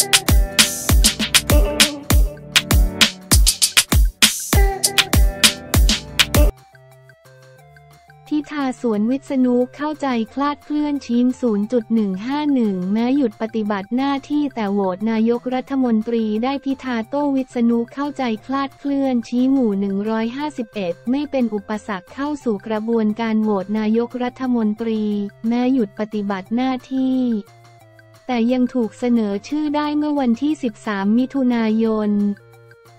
พิธาสวนวิษณุเข้าใจคลาดเคลื่อนชิ้น 0.151 แม้หยุดปฏิบัติหน้าที่แต่โหวตนายกรัฐมนตรีได้พิธาโต้วิษณุเข้าใจคลาดเคลื่อนชี้หมู่ 151 ไม่เป็นอุปสรรคเข้าสู่กระบวนการโหวตนายกรัฐมนตรี แม้หยุดปฏิบัติหน้าที่ แต่ยังถูกเสนอชื่อได้เมื่อวันที่ 13 มิถุนายน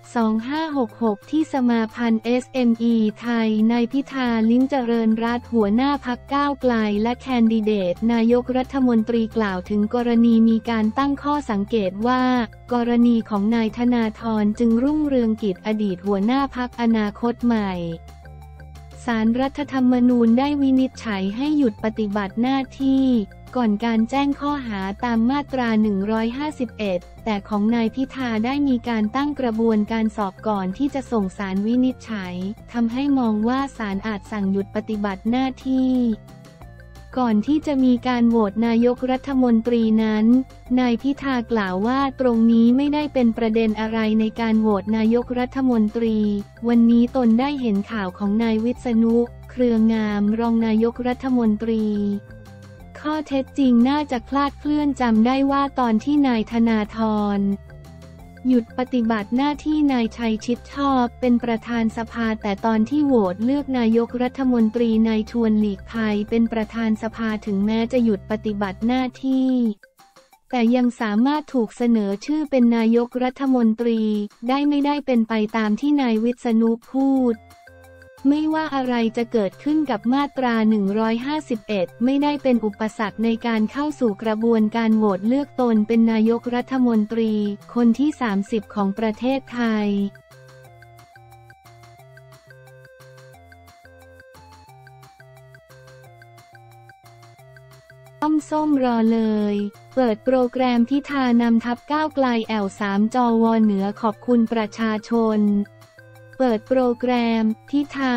2566 ที่สมาพันธ์ SME ไทย นายพิธาลิ้มเจริญรัตหัวหน้าพักก้าวไกลและแคนดิเดต นายกรัฐมนตรีกล่าวถึงกรณีมีการตั้งข้อสังเกตว่า กรณีของนายธนาธรจึงรุ่งเรืองกิจอดีตหัวหน้าพักอนาคตใหม่สารรัฐธรรมนูญได้วินิจฉัยให้หยุดปฏิบัติหน้าที่ ก่อนการแจ้งข้อหาตามมาตรา 151 แต่ของนายพิธาได้มีการตั้งกระบวนการสอบก่อนที่จะส่งสารวินิจฉัยทำให้มองว่าสารอาจสั่งหยุดปฏิบัติหน้าที่ ก่อนที่จะมีการโหวตนายกรัฐมนตรีนั้น นายพิธากล่าวว่าตรงนี้ไม่ได้เป็นประเด็นอะไรในการโหวตนายกรัฐมนตรี วันนี้ตนได้เห็นข่าวของนายวิษณุ เครืองามรองนายกรัฐมนตรี ข้อเท็จจริงน่าจะคลาดเคลื่อนจำได้ว่าตอนที่นายธนาธรหยุดปฏิบัติหน้าที่นายชัยชิดชอบ เป็นประธานสภาแต่ตอนที่โหวตเลือกนายกรัฐมนตรีนายชวนหลีกภัยเป็นประธานสภาถึงแม้จะหยุดปฏิบัติหน้าที่ แต่ยังสามารถถูกเสนอชื่อเป็นนายกรัฐมนตรี ได้ไม่ได้เป็นไปตามที่นายวิษณุพูด ไม่ว่าอะไรจะเกิดขึ้นกับมาตรา 151 ไม่ได้เป็นอุปสรรคในการเข้าสู่กระบวนการโหวตเลือกตนเป็นนายกรัฐมนตรี คนที่ 30 ของประเทศไทยต้มส้มรอเลย เปิดโปรแกรมพิธานำทัพก้าวไกลแอลสามจอวอเหนือขอบคุณประชาชน เปิดโปรแกรม พิธา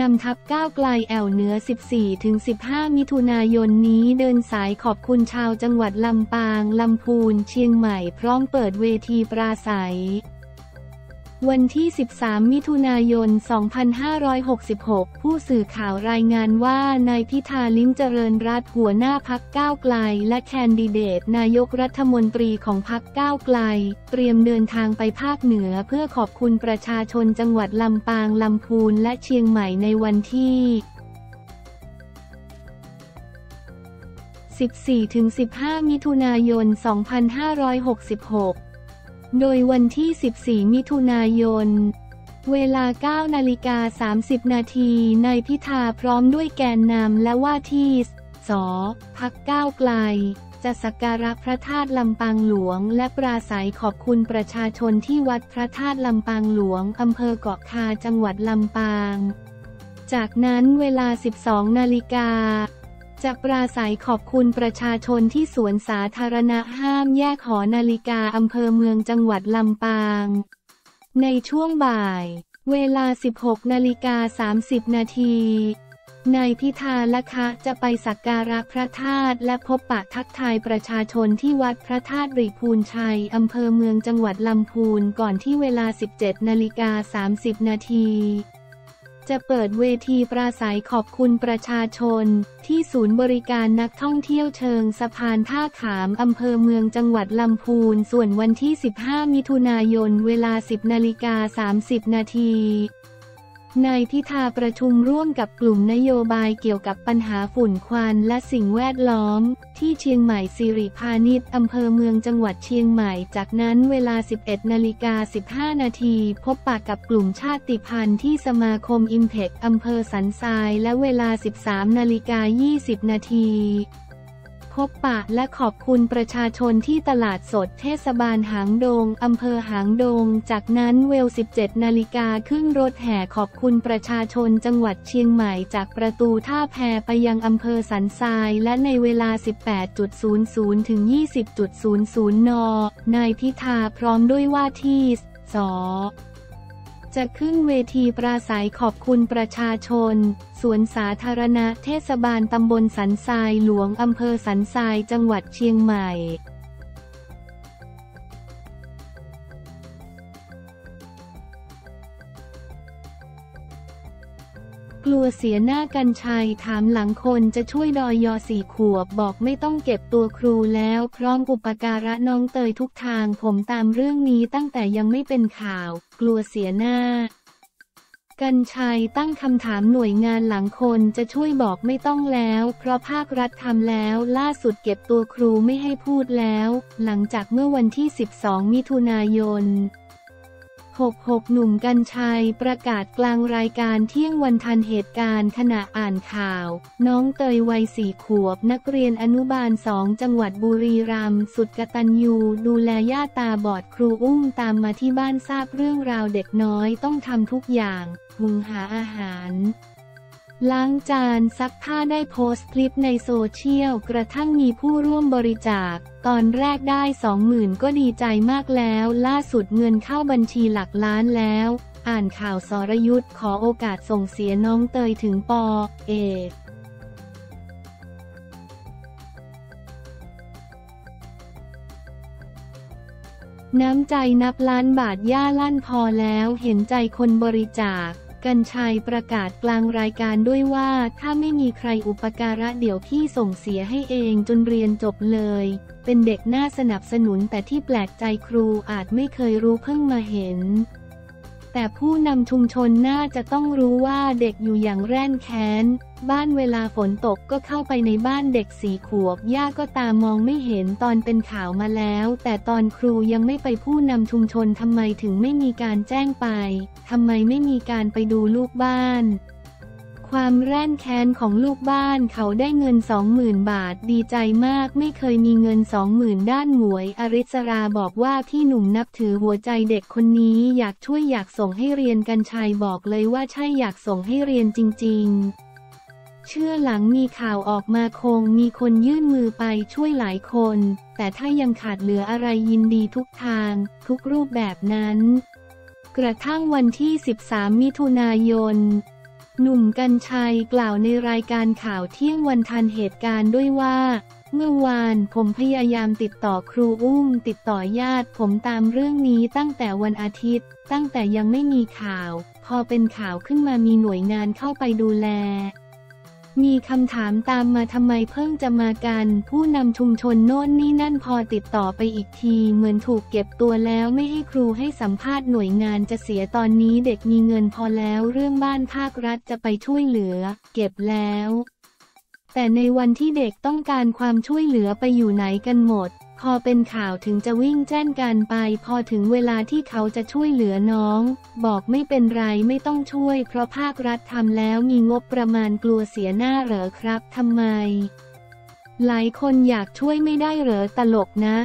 นำทัพก้าวไกลแอลเหนือ 14-15 มิถุนายนนี้เดินสายขอบคุณชาวจังหวัดลำปาง ลำพูน เชียงใหม่พร้อมเปิดเวทีปราศัย วันที่ 13 มิถุนายน 2566 ผู้สื่อข่าวรายงานว่านายพิธาลิ้มเจริญรัตหัวหน้าพักก้าวไกล และแคนดิเดตนายกรัฐมนตรีของพักก้าวไกล เตรียมเดินทางไปภาคเหนือเพื่อขอบคุณประชาชนจังหวัดลำปางลำพูนและเชียงใหม่ในวันที่14-15 มิถุนายน 2566 โดยวันที่ 14 มิถุนายน เวลา 9 นาฬิกา 30 นาทีนายพิธาพร้อมด้วยแกนนำและว่าที่สพักก้าวไกล จะสักการะพระธาตุลำปางหลวง และปราศัยขอบคุณประชาชนที่วัดพระธาตุลำปางหลวงอำเภอเกาะคาจังหวัดลำปาง จากนั้นเวลา 12 นาฬิกา จะปราศัยขอบคุณประชาชนที่สวนสาธารณะห้ามแยกหอนาฬิกาอำเภอเมืองจังหวัดลำปาง ในช่วงบ่าย เวลา 16 นาฬิกา 30 นาที นายพิธาละคะจะไปสักการะพระธาตุและพบปะทักทายประชาชนที่วัดพระธาตุริพูนชัยอำเภอเมืองจังหวัดลำพูนก่อนที่เวลา 17 นาฬิกา 30 นาที จะเปิดเวทีปราศัยขอบคุณประชาชน ที่ศูนย์บริการนักท่องเที่ยวเชิงสะพานท่าขามอำเภอเมืองจังหวัดลำพูน ส่วนวันที่ 15 มิถุนายน เวลา 10นาฬิกา30 นาที นายพิธาประชุมร่วมกับกลุ่มนโยบายเกี่ยวกับปัญหาฝุ่นควันและสิ่งแวดล้อม ที่เชียงใหม่สิริพานิชอำเภอเมืองจังหวัดเชียงใหม่ จากนั้นเวลา 11นาฬิกา15 นาที พบปะกับกลุ่มชาติพันธุ์ที่สมาคมอิมเพกอำเภอสันทรายและเวลา 13นาฬิกา20 นาที พบปะและขอบคุณประชาชนที่ตลาดสดเทศบาลหางดง อำเภอหางดง จากนั้นเวล 17 นาฬิกาขึ้นรถแห่ขอบคุณประชาชนจังหวัดเชียงใหม่จากประตูท่าแพไปยังอำเภอสันทราย และในเวลา 18.00 ถึง 20.00 น นายพิธาพร้อมด้วยว่าที่ส จะขึ้นเวทีปราศัยขอบคุณประชาชน สวนสาธารณะเทศบาลตำบลสันทรายหลวงอำเภอสันทรายจังหวัดเชียงใหม่ กลัวเสียหน้ากันชัยถามหลังคนจะช่วยดอยยอสี่ขวบบอกไม่ต้องเก็บตัวครูแล้วพร้อมอุปการะน้องเตยทุกทางผมตามเรื่องนี้ตั้งแต่ยังไม่เป็นข่าว กลัวเสียหน้า กันชัยตั้งคำถามหน่วยงานหลังคนจะช่วยบอกไม่ต้องแล้ว เพราะภาครัฐทำแล้ว ล่าสุดเก็บตัวครูไม่ให้พูดแล้ว หลังจากเมื่อวันที่ 12 มิถุนายน 66 หนุ่มกัญชัยประกาศกลางรายการเที่ยงวันทันเหตุการณ์ขณะอ่านข่าว น้องเตยวัยสี่ขวบ นักเรียนอนุบาลสองจังหวัดบุรีรัมย์สุดกตัญญูดูแลย่าตาบอดครูอุ้มตามมาที่บ้านทราบเรื่องราวเด็กน้อยต้องทำทุกอย่าง หุงหาอาหาร ล้างจานซักผ้าได้โพสต์คลิปในโซเชียล กระทั่งมีผู้ร่วมบริจาค ตอนแรกได้สองหมื่นก็ดีใจมากแล้ว ล่าสุดเงินเข้าบัญชีหลักล้านแล้ว อ่านข่าวสรยุทธ์ขอโอกาสส่งเสียน้องเตยถึงปอ เอกน้ำใจนับล้านบาทย่าลั่นพอแล้วเห็นใจคนบริจาค กัญชัยประกาศกลางรายการด้วยว่า ถ้าไม่มีใครอุปการะเดี๋ยวพี่ส่งเสียให้เองจนเรียนจบเลย เป็นเด็กน่าสนับสนุนแต่ที่แปลกใจครูอาจไม่เคยรู้เพิ่งมาเห็น แต่ผู้นำชุมชนน่าจะต้องรู้ว่าเด็กอยู่อย่างแร่นแค้น บ้านเวลาฝนตกก็เข้าไปในบ้านเด็กสีขวบ ย่าก็ตามองไม่เห็นตอนเป็นข่าวมาแล้ว แต่ตอนครูยังไม่ไปผู้นำชุมชนทำไมถึงไม่มีการแจ้งไปทำไมไม่มีการไปดูลูกบ้านความแร่นแค้นของลูกบ้านเขาได้เงินสองหมื่นบาทดีใจมากไม่เคยมีเงินสองหมื่นด้านหมวย อริสราบอกว่าพี่หนุ่มนับถือหัวใจเด็กคนนี้อยากช่วยอยากส่งให้เรียนกันชายบอกเลยว่าใช่อยากส่งให้เรียนจริง ๆ เชื่อหลังมีข่าวออกมาคงมีคนยื่นมือไปช่วยหลายคน แต่ถ้ายังขาดเหลืออะไรยินดีทุกทาง ทุกรูปแบบนั้น กระทั่งวันที่ 13 มิถุนายน หนุ่มกัญชัยกล่าวในรายการข่าวเที่ยงวันทันเหตุการณ์ด้วยว่า เมื่อวานผมพยายามติดต่อครูอุ้ม ติดต่อญาติผมตามเรื่องนี้ตั้งแต่วันอาทิตย์ ตั้งแต่ยังไม่มีข่าว พอเป็นข่าวขึ้นมามีหน่วยงานเข้าไปดูแล มีคำถามตามมาทำไมเพิ่งจะมากัน ผู้นำชุมชนโน่นนี่นั่นพอติดต่อไปอีกที เหมือนถูกเก็บตัวแล้วไม่ให้ครูให้สัมภาษณ์หน่วยงานจะเสียตอนนี้เด็กมีเงินพอแล้วเรื่องบ้านภาครัฐจะไปช่วยเหลือ เก็บแล้ว แต่ในวันที่เด็กต้องการความช่วยเหลือไปอยู่ไหนกันหมด พอเป็นข่าวถึงจะวิ่งแจ้นกันไป พอถึงเวลาที่เขาจะช่วยเหลือน้อง บอกไม่เป็นไรไม่ต้องช่วย เพราะภาครัฐทำแล้วมีงบประมาณกลัวเสียหน้าเหรอครับทำไม หลายคนอยากช่วยไม่ได้เหรอตลกนะ